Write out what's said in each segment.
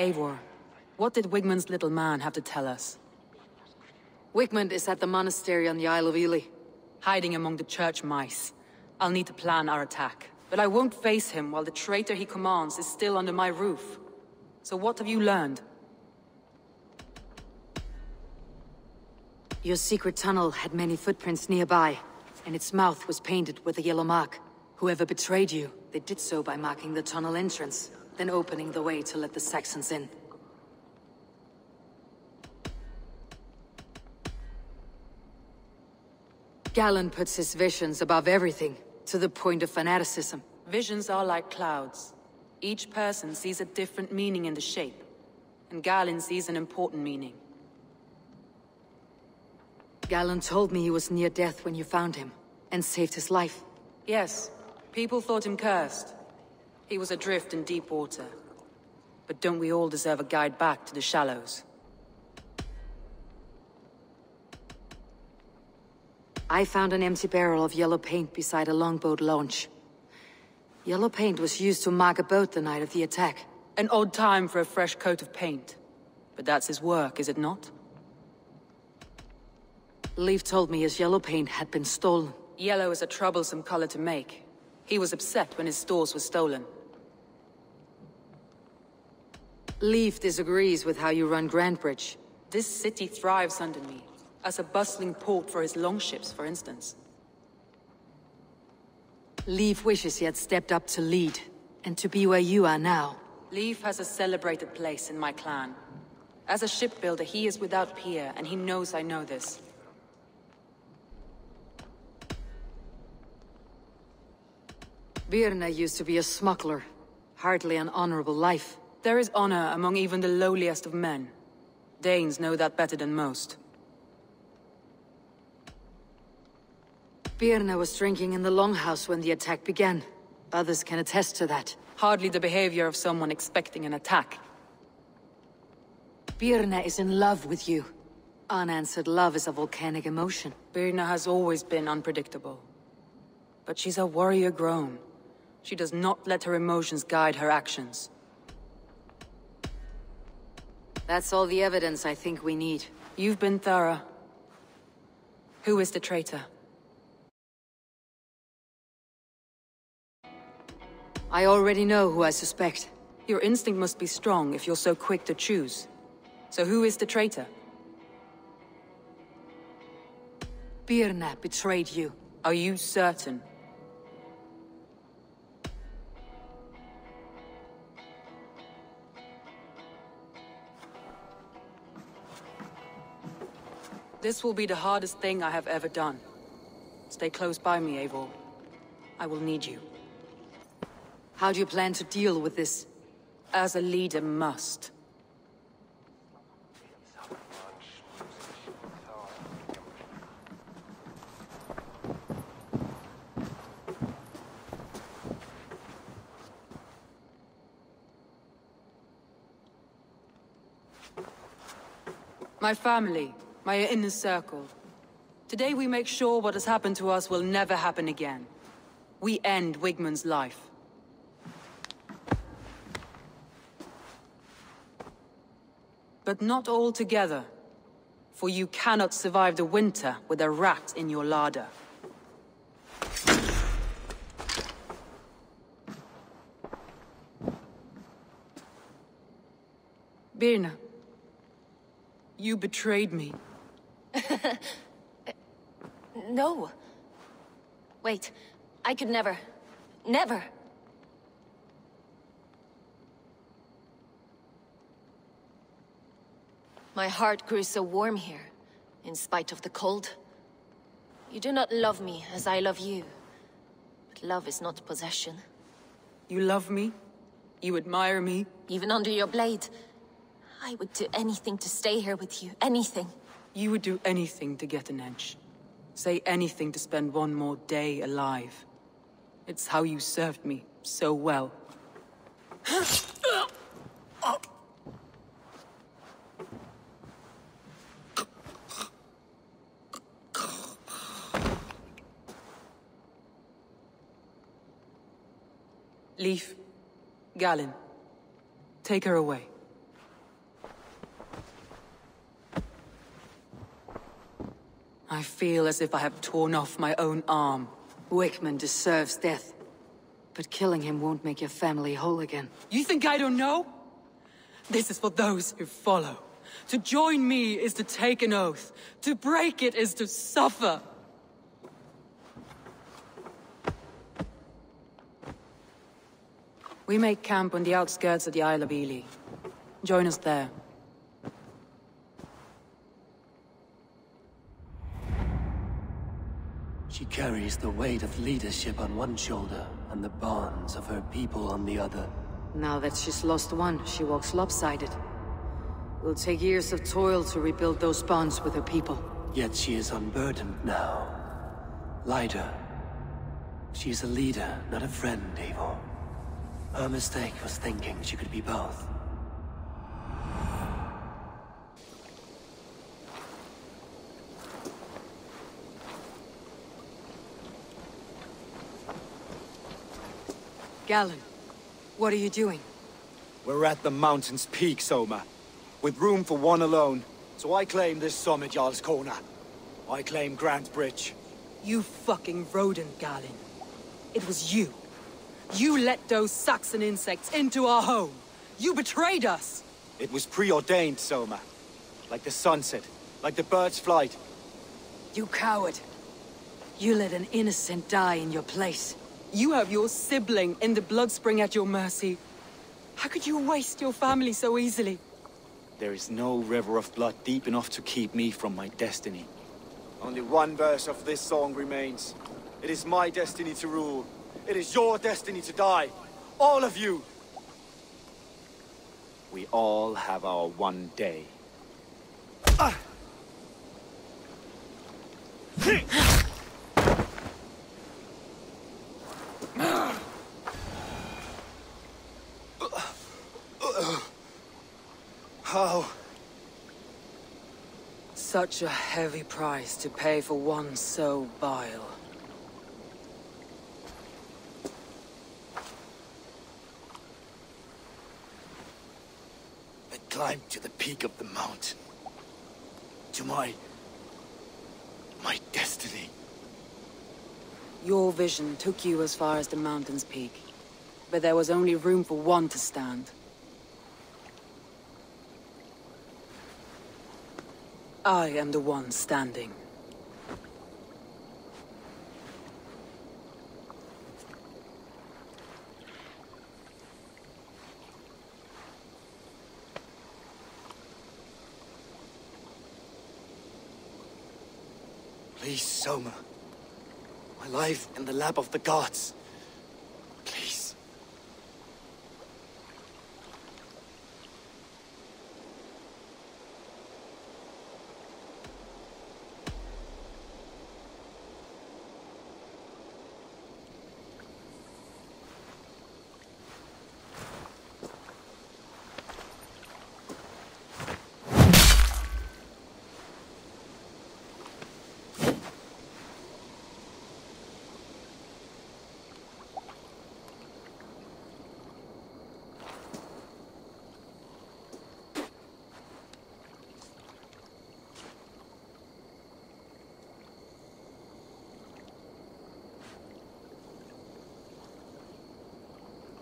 Eivor, what did Wigmund's little man have to tell us? Wigmund is at the monastery on the Isle of Ely. Hiding among the church mice. I'll need to plan our attack. But I won't face him while the traitor he commands is still under my roof. So what have you learned? Your secret tunnel had many footprints nearby, and its mouth was painted with a yellow mark. Whoever betrayed you, they did so by marking the tunnel entrance, then opening the way to let the Saxons in. Galinn puts his visions above everything, to the point of fanaticism. Visions are like clouds. Each person sees a different meaning in the shape, and Galinn sees an important meaning. Galinn told me he was near death when you found him, and saved his life. Yes, people thought him cursed. He was adrift in deep water. But don't we all deserve a guide back to the shallows? I found an empty barrel of yellow paint beside a longboat launch. Yellow paint was used to mark a boat the night of the attack. An odd time for a fresh coat of paint. But that's his work, is it not? Lif told me his yellow paint had been stolen. Yellow is a troublesome color to make. He was upset when his stores were stolen. Lif disagrees with how you run Grantebridge. This city thrives under me. As a bustling port for his longships, for instance. Lif wishes he had stepped up to lead, and to be where you are now. Lif has a celebrated place in my clan. As a shipbuilder, he is without peer, and he knows I know this. Birna used to be a smuggler. Hardly an honorable life. There is honor among even the lowliest of men. Danes know that better than most. Birna was drinking in the longhouse when the attack began. Others can attest to that. Hardly the behavior of someone expecting an attack. Birna is in love with you. Unanswered love is a volcanic emotion. Birna has always been unpredictable. But she's a warrior grown. She does not let her emotions guide her actions. That's all the evidence I think we need. You've been thorough. Who is the traitor? I already know who I suspect. Your instinct must be strong if you're so quick to choose. So who is the traitor? Birna betrayed you. Are you certain? This will be the hardest thing I have ever done. Stay close by me, Eivor. I will need you. How do you plan to deal with this? As a leader must. My family, my inner circle. Today we make sure what has happened to us will never happen again. We end Wigmund's life. But not all together. For you cannot survive the winter with a rat in your larder. Birna. You betrayed me. No. Wait, I could never. Never. My heart grew so warm here, in spite of the cold. You do not love me as I love you. But love is not possession. You love me? You admire me? Even under your blade. I would do anything to stay here with you. Anything. You would do anything to get an edge. Say anything to spend one more day alive. It's how you served me so well. Lif, Galinn, take her away. I feel as if I have torn off my own arm. Wigmund deserves death. But killing him won't make your family whole again. You think I don't know? This is for those who follow. To join me is to take an oath. To break it is to suffer. We make camp on the outskirts of the Isle of Ely. Join us there. Carries the weight of leadership on one shoulder and the bonds of her people on the other. Now that she's lost one, she walks lopsided. Will take years of toil to rebuild those bonds with her people. Yet she is unburdened now. Lighter. She's a leader, not a friend, Eivor. Her mistake was thinking she could be both. Galinn, what are you doing? We're at the mountain's peak, Soma. With room for one alone. So I claim this summit, Jarlskona. I claim Grantebridge. You fucking rodent, Galinn. It was you. You let those Saxon insects into our home. You betrayed us. It was preordained, Soma. Like the sunset. Like the bird's flight. You coward. You let an innocent die in your place. You have your sibling in the Bloodspring at your mercy. How could you waste your family so easily? There is no river of blood deep enough to keep me from my destiny. Only one verse of this song remains. It is my destiny to rule. It is your destiny to die. All of you! We all have our one day. Ah! How? Such a heavy price to pay for one so vile. I climbed to the peak of the mountain. To my... my destiny. Your vision took you as far as the mountain's peak. But there was only room for one to stand. I am the one standing. Please, Soma. My life in the lap of the gods. Please.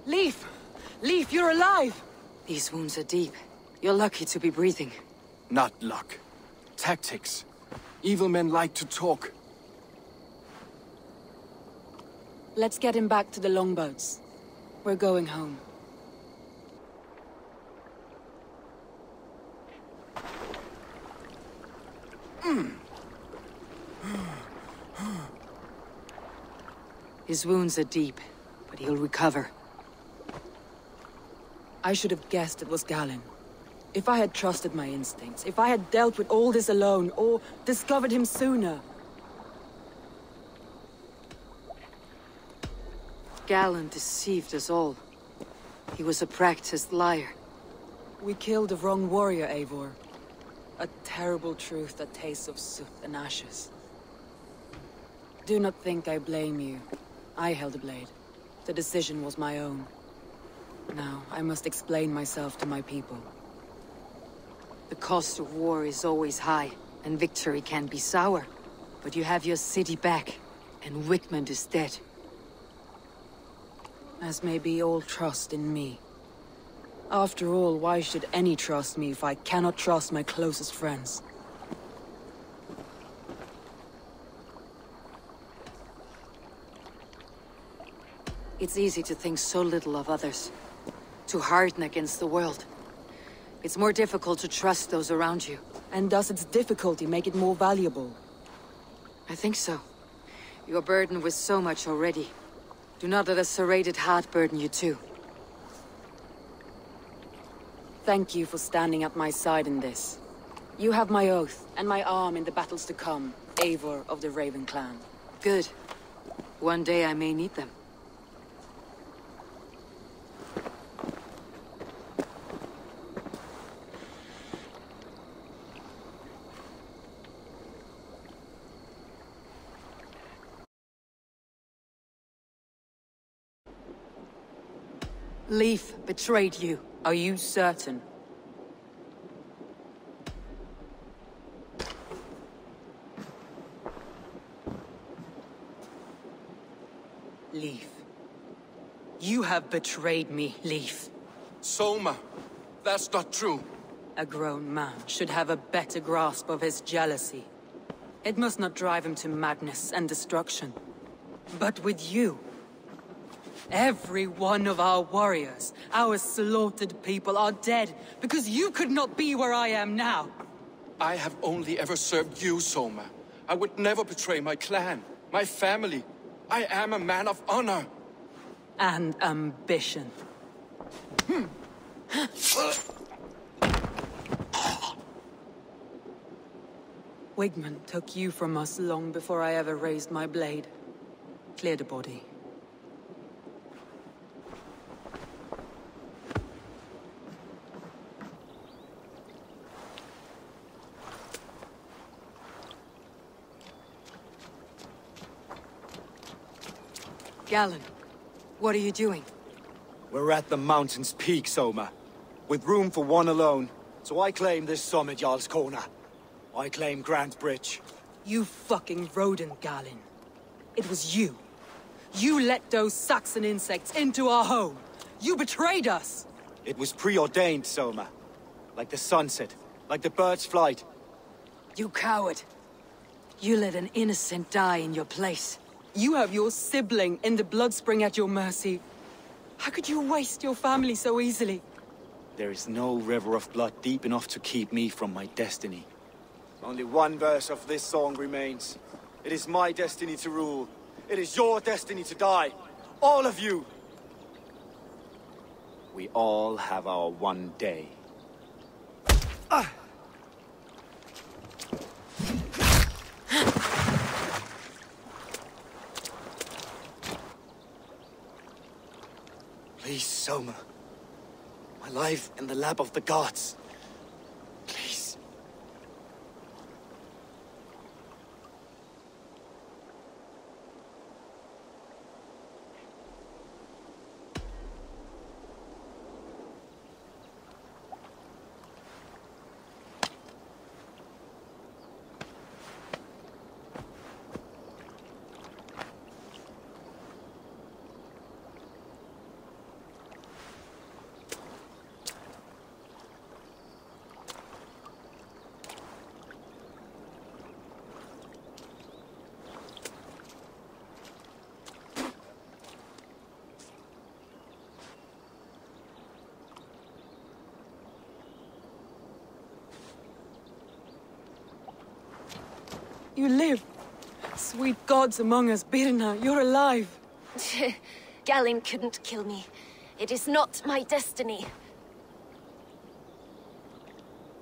Lif! Lif, you're alive! These wounds are deep. You're lucky to be breathing. Not luck. Tactics. Evil men like to talk. Let's get him back to the longboats. We're going home. His wounds are deep, but he'll recover. I should have guessed it was Galinn. If I had trusted my instincts, if I had dealt with all this alone, or discovered him sooner. Galinn deceived us all. He was a practiced liar. We killed the wrong warrior, Eivor. A terrible truth that tastes of soot and ashes. Do not think I blame you. I held the blade. The decision was my own. Now, I must explain myself to my people. The cost of war is always high, and victory can be sour. But you have your city back, and Wigmund is dead. As may be all trust in me. After all, why should any trust me if I cannot trust my closest friends? It's easy to think so little of others. To harden against the world. It's more difficult to trust those around you. And does its difficulty make it more valuable? I think so. You're burdened with so much already. Do not let a serrated heart burden you too. Thank you for standing at my side in this. You have my oath, and my arm in the battles to come, Eivor of the Raven Clan. Good. One day I may need them. Lif betrayed you. Are you certain? Lif. You have betrayed me, Lif. Soma, that's not true. A grown man should have a better grasp of his jealousy. It must not drive him to madness and destruction. But with you, every one of our warriors, our slaughtered people are dead because you could not be where I am now. I have only ever served you, Soma. I would never betray my clan, my family. I am a man of honor. And ambition. Hmm. Wigmund took you from us long before I ever raised my blade. Clear the body. Galinn, what are you doing? We're at the mountain's peak, Soma. With room for one alone. So I claim this summit, Jarlskona. I claim Grantebridge. You fucking rodent, Galinn. It was you. You let those Saxon insects into our home. You betrayed us. It was preordained, Soma. Like the sunset, like the bird's flight. You coward. You let an innocent die in your place. You have your sibling in the Bloodspring at your mercy. How could you waste your family so easily? There is no river of blood deep enough to keep me from my destiny. Only one verse of this song remains. It is my destiny to rule. It is your destiny to die. All of you. We all have our one day. Ah! Please, Soma. My life in the lap of the gods. You live. Sweet gods among us, Birna, you're alive. Galinn couldn't kill me. It is not my destiny.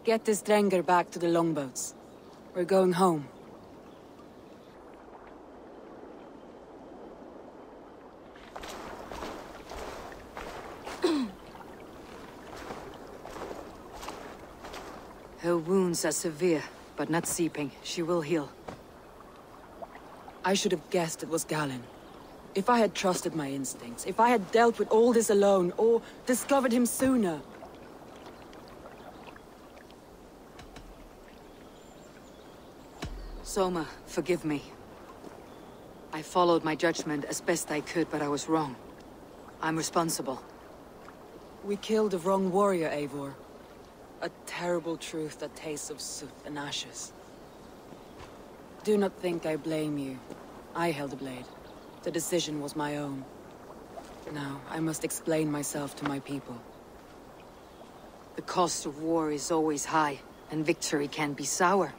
Get this Drengr back to the longboats. We're going home. Her wounds are severe, but not seeping. She will heal. I should have guessed it was Galinn. If I had trusted my instincts, if I had dealt with all this alone, or discovered him sooner. Soma, forgive me. I followed my judgment as best I could, but I was wrong. I'm responsible. We killed the wrong warrior, Eivor. A terrible truth that tastes of soot and ashes. Do not think I blame you. I held the blade. The decision was my own. Now, I must explain myself to my people. The cost of war is always high, and victory can be sour.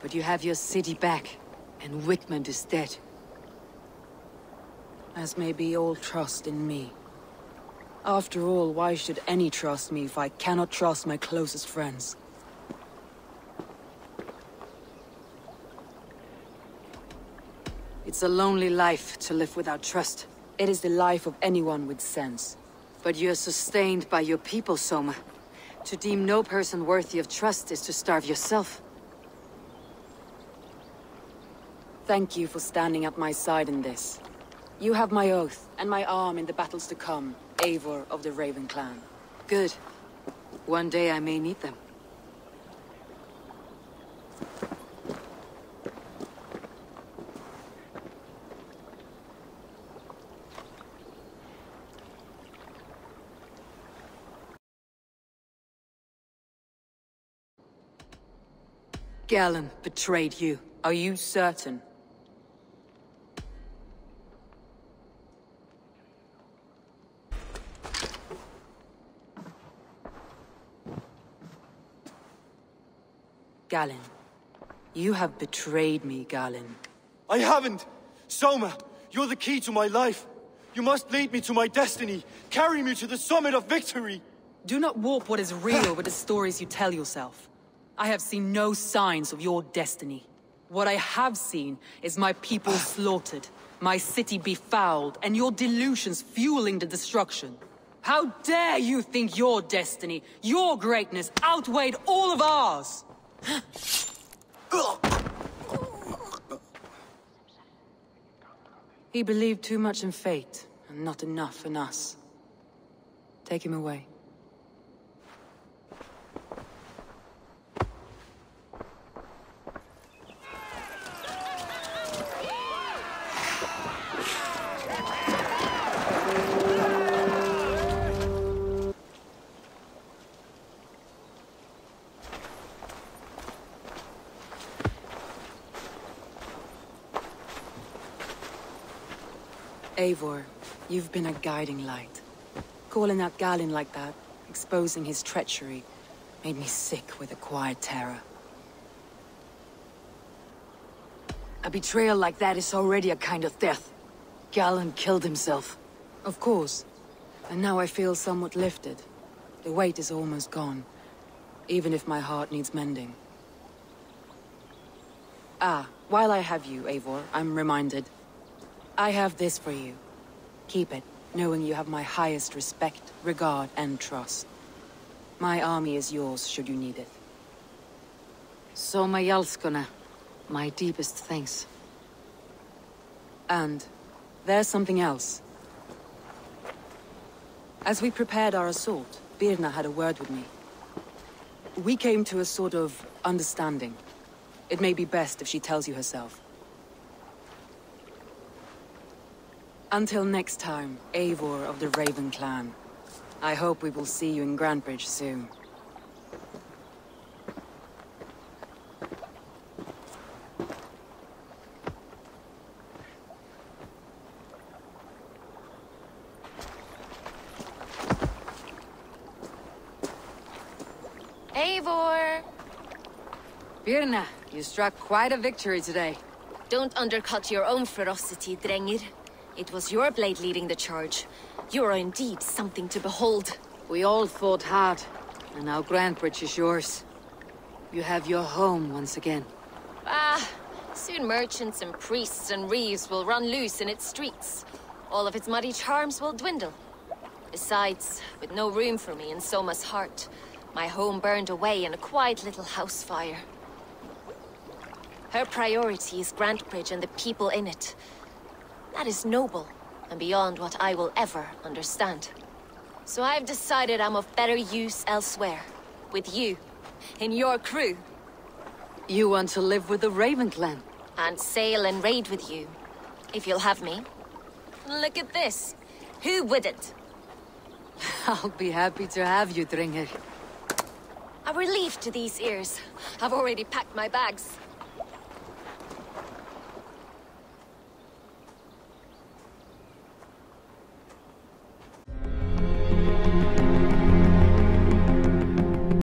But you have your city back, and Wigmund is dead. As may be all trust in me. After all, why should any trust me if I cannot trust my closest friends? It's a lonely life to live without trust. It is the life of anyone with sense. But you're sustained by your people, Soma. To deem no person worthy of trust is to starve yourself. Thank you for standing at my side in this. You have my oath, and my arm in the battles to come, Eivor of the Raven Clan. Good. One day I may need them. Galinn betrayed you. Are you certain? Galinn. You have betrayed me, Galinn. I haven't! Soma, you're the key to my life. You must lead me to my destiny. Carry me to the summit of victory. Do not warp what is real with the stories you tell yourself. I have seen no signs of your destiny. What I have seen is my people slaughtered, my city befouled, and your delusions fueling the destruction. How dare you think your destiny, your greatness, outweighed all of ours? He believed too much in fate, and not enough in us. Take him away. Eivor, you've been a guiding light. Calling out Galinn like that, exposing his treachery, made me sick with a quiet terror. A betrayal like that is already a kind of death. Galinn killed himself. Of course. And now I feel somewhat lifted. The weight is almost gone. Even if my heart needs mending. Ah, while I have you, Eivor, I'm reminded. I have this for you. Keep it, knowing you have my highest respect, regard, and trust. My army is yours, should you need it. Soma Jarlskona, my deepest thanks. And there's something else. As we prepared our assault, Birna had a word with me. We came to a sort of understanding. It may be best if she tells you herself. Until next time, Eivor of the Raven Clan. I hope we will see you in Grantebridge soon. Eivor! Birna, you struck quite a victory today. Don't undercut your own ferocity, Drengr. It was your blade leading the charge. You are indeed something to behold. We all fought hard, and now Grantebridge is yours. You have your home once again. Ah, soon merchants and priests and reeves will run loose in its streets. All of its muddy charms will dwindle. Besides, with no room for me in Soma's heart, my home burned away in a quiet little house fire. Her priority is Grantebridge and the people in it. That is noble, and beyond what I will ever understand. So I've decided I'm of better use elsewhere. With you. In your crew. You want to live with the Raven Clan? And sail and raid with you, if you'll have me. Look at this. Who wouldn't? I'll be happy to have you, Drengr. A relief to these ears. I've already packed my bags.